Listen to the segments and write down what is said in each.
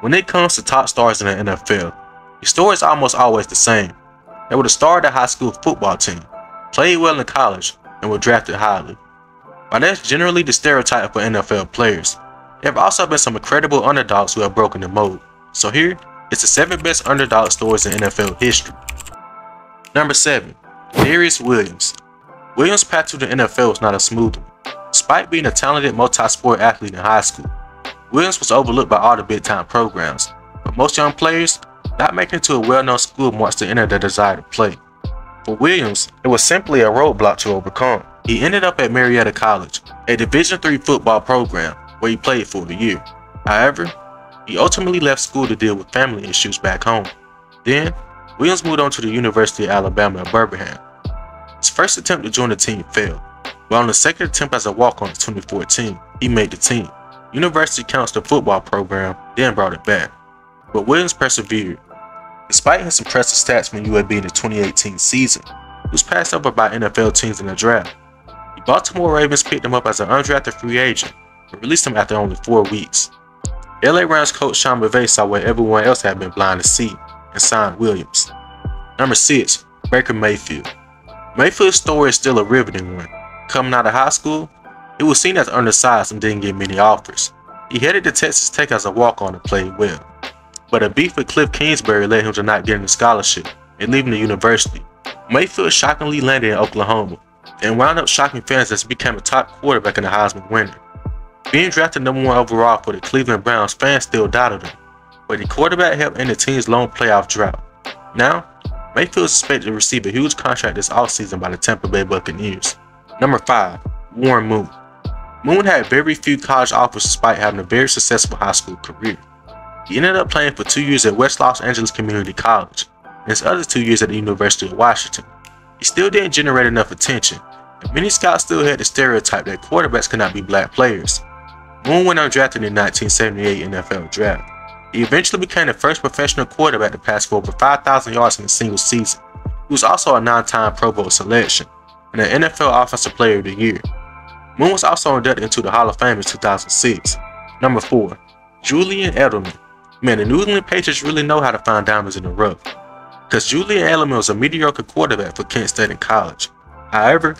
When it comes to top stars in the NFL, the story is almost always the same. They were the star of the high school football team, played well in college, and were drafted highly. While that's generally the stereotype for NFL players, there have also been some incredible underdogs who have broken the mold. So here is the 7 best underdog stories in NFL history. Number 7. Darious Williams Williams' path to the NFL was not a smooth one. Despite being a talented multi-sport athlete in high school, Williams was overlooked by all the big-time programs, but most young players not making it to a well-known school once to enter their desire to play. For Williams, it was simply a roadblock to overcome. He ended up at Marietta College, a Division III football program where he played for a year. However, he ultimately left school to deal with family issues back home. Then, Williams moved on to the University of Alabama at Birmingham. His first attempt to join the team failed, but on the second attempt as a walk-on in 2014, he made the team. University Council football program then brought it back, but Williams persevered. Despite his impressive stats from UAB in the 2018 season, he was passed over by NFL teams in the draft. The Baltimore Ravens picked him up as an undrafted free agent, but released him after only four weeks. LA Rams coach Sean McVay saw what everyone else had been blind to see and signed Williams. Number 6. Baker Mayfield Mayfield's story is still a riveting one. Coming out of high school, he was seen as undersized and didn't get many offers. He headed to Texas Tech as a walk-on and played well. But a beef with Cliff Kingsbury led him to not getting a scholarship and leaving the university. Mayfield shockingly landed in Oklahoma and wound up shocking fans as he became a top quarterback and a Heisman winner. Being drafted number one overall for the Cleveland Browns, fans still doubted him, but the quarterback helped end the team's long playoff drought. Now, Mayfield is expected to receive a huge contract this offseason by the Tampa Bay Buccaneers. Number 5. Warren Moon Moon had very few college offers despite having a very successful high school career. He ended up playing for two years at West Los Angeles Community College and his other two years at the University of Washington. He still didn't generate enough attention, and many scouts still had the stereotype that quarterbacks cannot be black players. Moon went undrafted in the 1978 NFL Draft. He eventually became the first professional quarterback to pass for over 5,000 yards in a single season. He was also a nine-time Pro Bowl selection and an NFL Offensive Player of the Year. Moon was also inducted into the Hall of Fame in 2006. Number 4. Julian Edelman Man, the New England Patriots really know how to find diamonds in the rough. Because Julian Edelman was a mediocre quarterback for Kent State in college. However,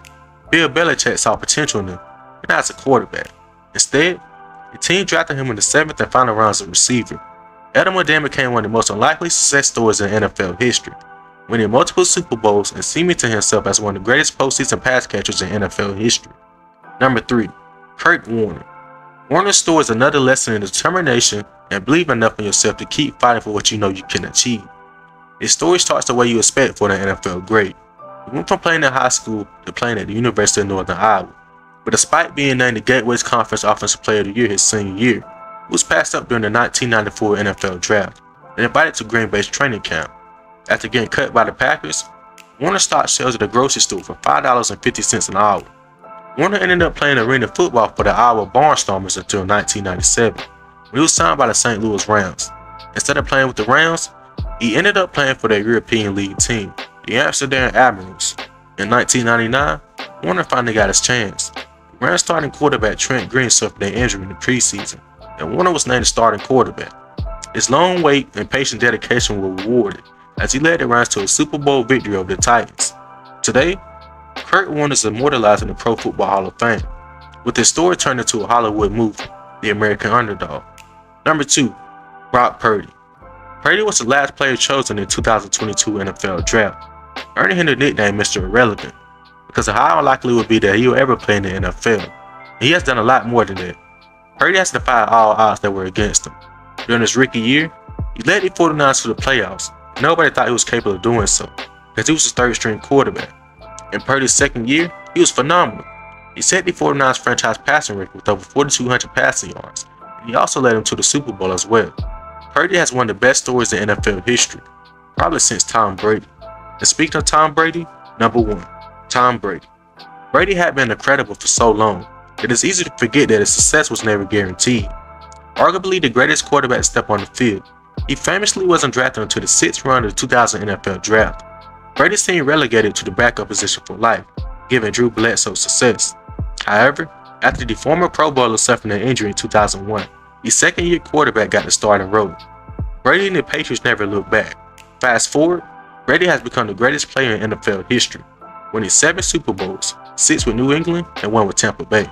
Bill Belichick saw potential in him, but not as a quarterback. Instead, the team drafted him in the seventh and final round as a receiver. Edelman then became one of the most unlikely success stories in NFL history, winning multiple Super Bowls and seeming to himself as one of the greatest postseason pass catchers in NFL history. Number 3. Kurt Warner Warner's story is another lesson in determination and believe enough in yourself to keep fighting for what you know you can achieve. His story starts the way you expect for an NFL great. He went from playing in high school to playing at the University of Northern Iowa. But despite being named the Gateway's Conference Offensive Player of the Year his senior year, he was passed up during the 1994 NFL Draft and invited to Green Bay's training camp. After getting cut by the Packers, Warner stock sales at a grocery store for $5.50 an hour. Warner ended up playing arena football for the Iowa Barnstormers until 1997, when he was signed by the St. Louis Rams. Instead of playing with the Rams, he ended up playing for their European League team, the Amsterdam Admirals. In 1999, Warner finally got his chance. Rams starting quarterback Trent Green suffered an injury in the preseason, and Warner was named the starting quarterback. His long wait and patient dedication were rewarded as he led the Rams to a Super Bowl victory over the Titans. Today, Kurt Warner is immortalized in the Pro Football Hall of Fame, with his story turned into a Hollywood movie, The American Underdog. Number 2. Brock Purdy Purdy was the last player chosen in 2022 NFL Draft, earning him the nickname Mr. Irrelevant because of how unlikely it would be that he will ever play in the NFL. He has done a lot more than that. Purdy has defied all odds that were against him. During his rookie year, he led the 49ers to the playoffs. Nobody thought he was capable of doing so, because he was a third string quarterback. In Purdy's second year, he was phenomenal. He set the 49ers franchise passing record with over 4,200 passing yards, and he also led them to the Super Bowl as well. Purdy has one of the best stories in NFL history, probably since Tom Brady. And speaking of Tom Brady, number one, Tom Brady. Brady had been incredible for so long, it is easy to forget that his success was never guaranteed. Arguably the greatest quarterback step on the field, he famously wasn't drafted until the sixth round of the 2000 NFL Draft. Brady seemed relegated to the backup position for life, giving Drew Bledsoe success. However, after the former Pro Bowler suffered an injury in 2001, His second year quarterback got the starting role. Brady and the Patriots never looked back. Fast forward, Brady has become the greatest player in NFL history, winning seven Super Bowls, six with New England and one with Tampa Bay.